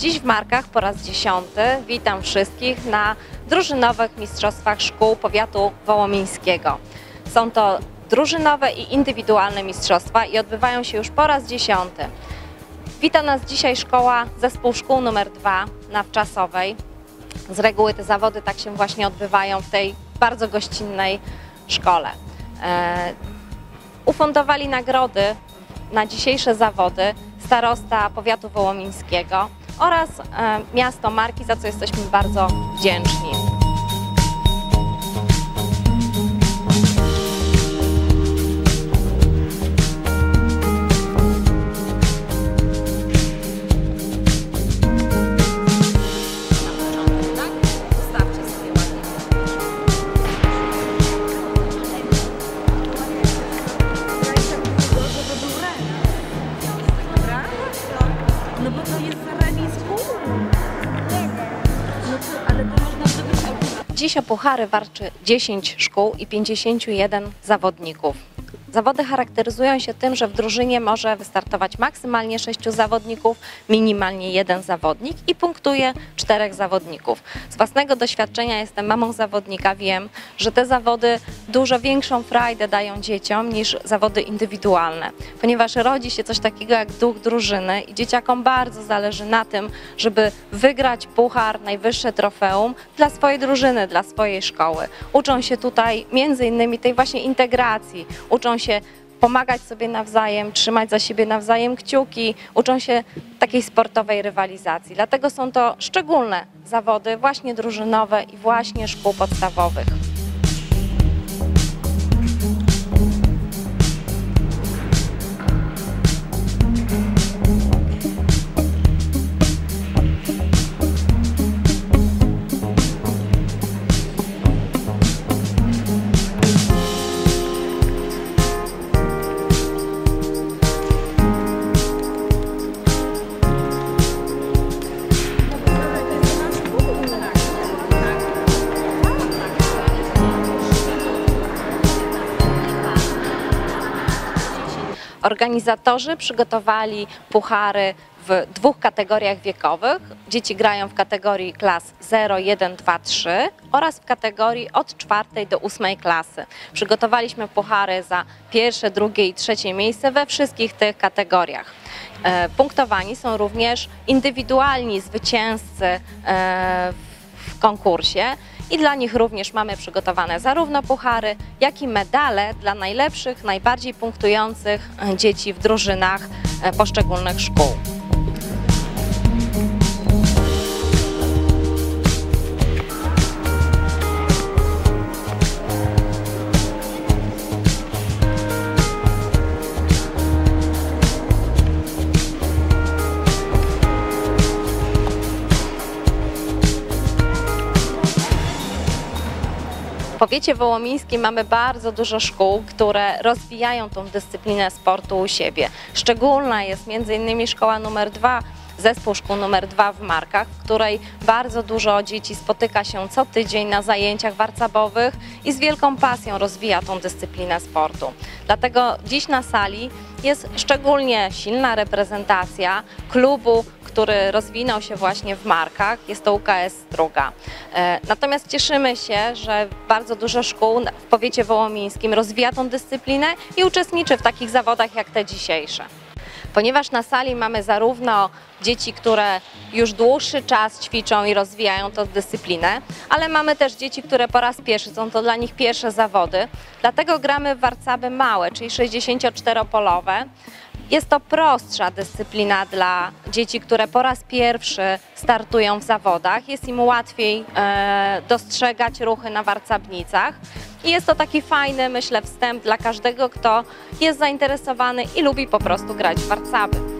Dziś w Markach po raz dziesiąty witam wszystkich na drużynowych mistrzostwach szkół powiatu wołomińskiego. Są to drużynowe i indywidualne mistrzostwa i odbywają się już po raz dziesiąty. Wita nas dzisiaj szkoła, zespół szkół numer 2 na Wczasowej. Z reguły te zawody tak się właśnie odbywają w tej bardzo gościnnej szkole. E, ufundowali nagrody na dzisiejsze zawody starosta powiatu wołomińskiego oraz e, miasto Marki, za co jesteśmy bardzo wdzięczni. Dziś o puchary walczy 10 szkół i 51 zawodników. Zawody charakteryzują się tym, że w drużynie może wystartować maksymalnie 6 zawodników, minimalnie jeden zawodnik i punktuje czterech zawodników. Z własnego doświadczenia jestem mamą zawodnika, wiem, że te zawody dużo większą frajdę dają dzieciom niż zawody indywidualne, ponieważ rodzi się coś takiego jak duch drużyny i dzieciakom bardzo zależy na tym, żeby wygrać puchar, najwyższe trofeum dla swojej drużyny, dla swojej szkoły. Uczą się tutaj między innymi tej właśnie integracji, uczą się pomagać sobie nawzajem, trzymać za siebie nawzajem kciuki, uczą się takiej sportowej rywalizacji. Dlatego są to szczególne zawody właśnie drużynowe i właśnie szkół podstawowych. Organizatorzy przygotowali puchary w dwóch kategoriach wiekowych. Dzieci grają w kategorii klas 0, 1, 2, 3 oraz w kategorii od czwartej do ósmej klasy. Przygotowaliśmy puchary za pierwsze, drugie i trzecie miejsce we wszystkich tych kategoriach. E, Punktowani są również indywidualni zwycięzcy e, w konkursie i dla nich również mamy przygotowane zarówno puchary, jak i medale dla najlepszych, najbardziej punktujących dzieci w drużynach e, poszczególnych szkół. Powiecie wołomińskim mamy bardzo dużo szkół, które rozwijają tą dyscyplinę sportu u siebie. Szczególna jest m.in. szkoła numer 2, zespół szkół numer 2 w Markach, w której bardzo dużo dzieci spotyka się co tydzień na zajęciach warcabowych i z wielką pasją rozwija tą dyscyplinę sportu. Dlatego dziś na sali jest szczególnie silna reprezentacja klubu, który rozwinął się właśnie w Markach. Jest to UKS Struga. E, Natomiast cieszymy się, że bardzo dużo szkół w powiecie wołomińskim rozwija tą dyscyplinę i uczestniczy w takich zawodach jak te dzisiejsze. Ponieważ na sali mamy zarówno dzieci, które już dłuższy czas ćwiczą i rozwijają tę dyscyplinę, ale mamy też dzieci, które po raz pierwszy, są to dla nich pierwsze zawody. Dlatego gramy w warcaby małe, czyli 64-polowe. Jest to prostsza dyscyplina dla dzieci, które po raz pierwszy startują w zawodach. Jest im łatwiej e, dostrzegać ruchy na warcabnicach. I jest to taki fajny, myślę, wstęp dla każdego, kto jest zainteresowany i lubi po prostu grać w warcaby.